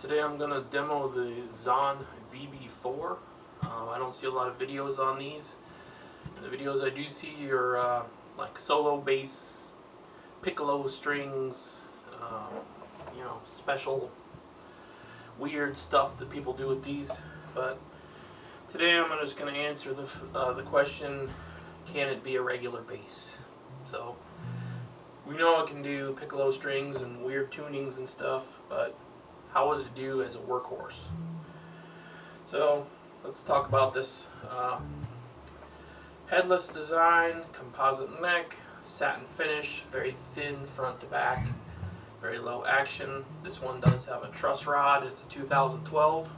today I'm going to demo the Zon VB4. Uh, I don't see a lot of videos on these. The videos I do see are uh, like solo bass, piccolo strings, uh, you know, special weird stuff that people do with these. But today I'm just going to answer the, uh, the question, can it be a regular bass? So we know it can do piccolo strings and weird tunings and stuff, but would it do as a workhorse? So let's talk about this. Uh, headless design, composite neck, satin finish, very thin front to back, very low action. This one does have a truss rod. It's a 2012.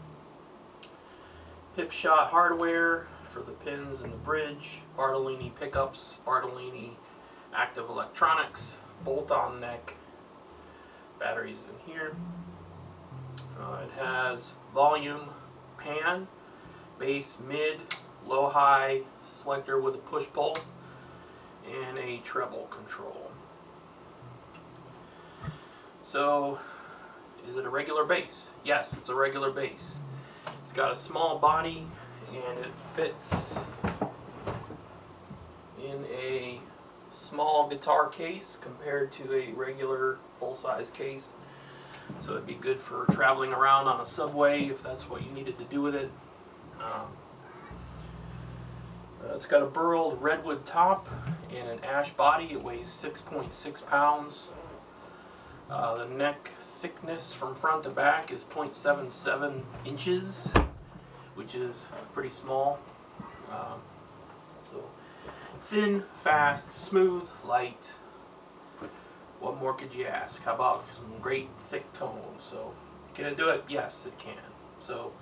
Hipshot hardware for the pins and the bridge, Bartolini pickups, Bartolini active electronics, bolt-on neck, batteries in here. Uh, it has volume, pan, bass, mid, low, high, selector with a push-pull, and a treble control. So, is it a regular bass? Yes, it's a regular bass. It's got a small body and it fits in a small guitar case compared to a regular full-size case. So it'd be good for traveling around on a subway if that's what you needed to do with it. Um, uh, it's got a burled redwood top and an ash body. It weighs 6.6 .6 pounds. Uh, the neck thickness from front to back is 0.77 inches, which is pretty small. Um, so thin, fast, smooth, light. What more could you ask? How about some great thick tones? So can it do it? Yes, it can. So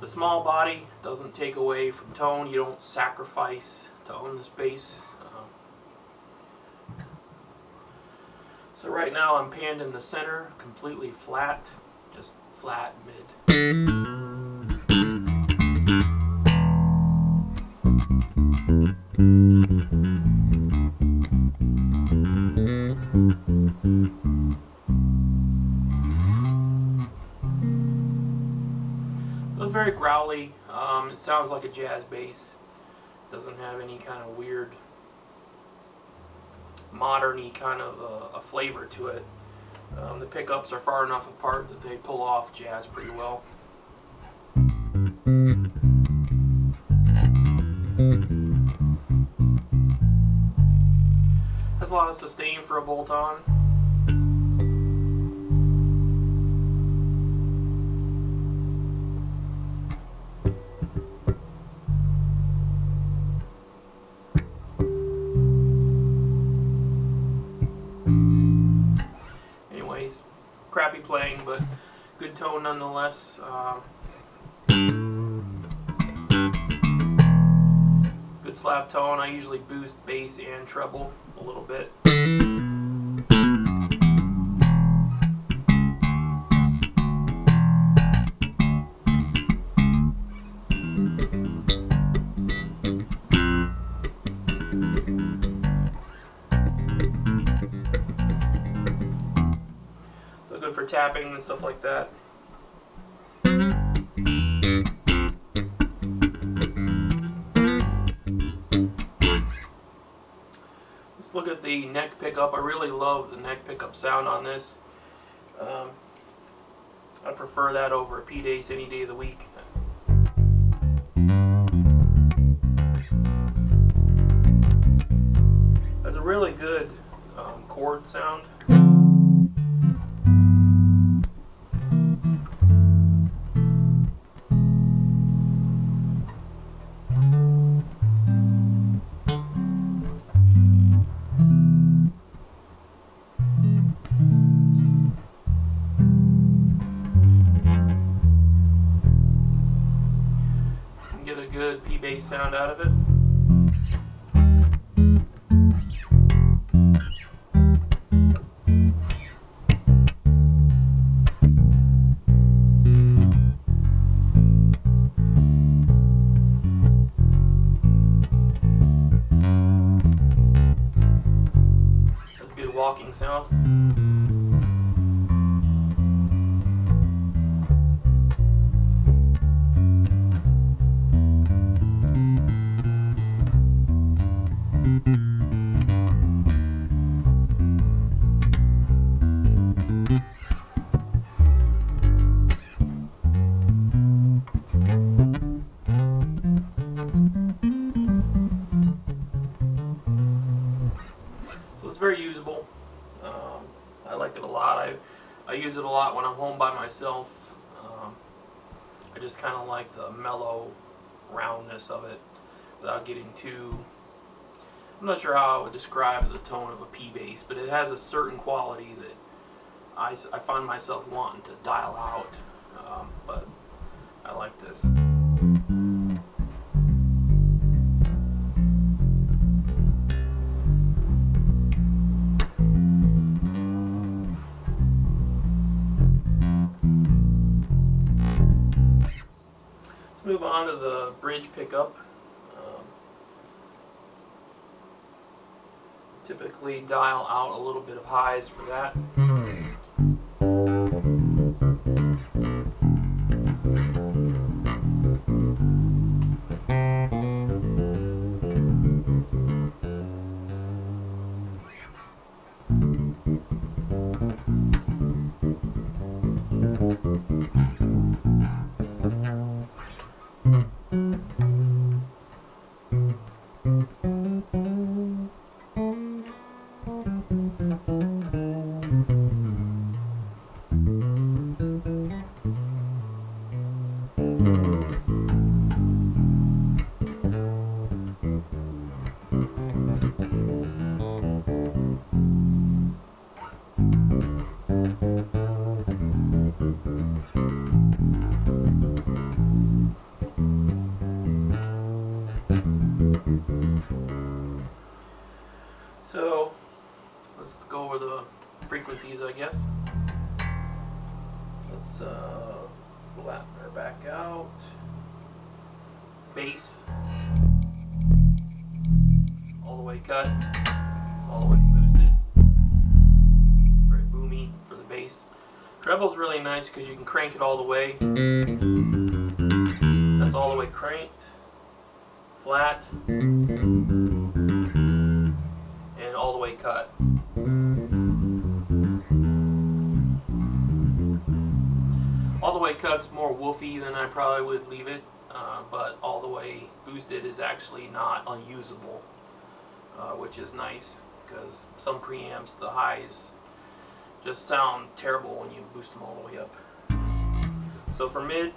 the small body doesn't take away from tone. You don't sacrifice to own this bass. Um, so right now I'm panned in the center, completely flat, just flat mid. Um, it sounds like a jazz bass. Doesn't have any kind of weird moderny kind of a, a flavor to it. Um, the pickups are far enough apart that they pull off jazz pretty well. Has a lot of sustain for a bolt-on. Tone nonetheless. Uh, good slap tone. I usually boost bass and treble a little bit. good for tapping and stuff like that. Look at the neck pickup. I really love the neck pickup sound on this. Um, I prefer that over a P-Bass any day of the week. That's a really good um, chord sound. Sound out of it. That's a good walking sound. I like it a lot. I use it a lot when I'm home by myself. Um, I just kind of like the mellow roundness of it without getting too I'm not sure how I would describe the tone of a P bass, but it has a certain quality that I, I find myself wanting to dial out. Um, but I like this. Move on to the bridge pickup. Um, typically dial out a little bit of highs for that. Flatten her back out. Bass. All the way cut. All the way boosted. Very boomy for the bass. Treble's really nice because you can crank it all the way. That's all the way cranked. Flat And all the way cut. All the way cut's more woofy than I probably would leave it, uh, but all the way boosted is actually not unusable, uh, which is nice because some preamps, the highs just sound terrible when you boost them all the way up. So for mid,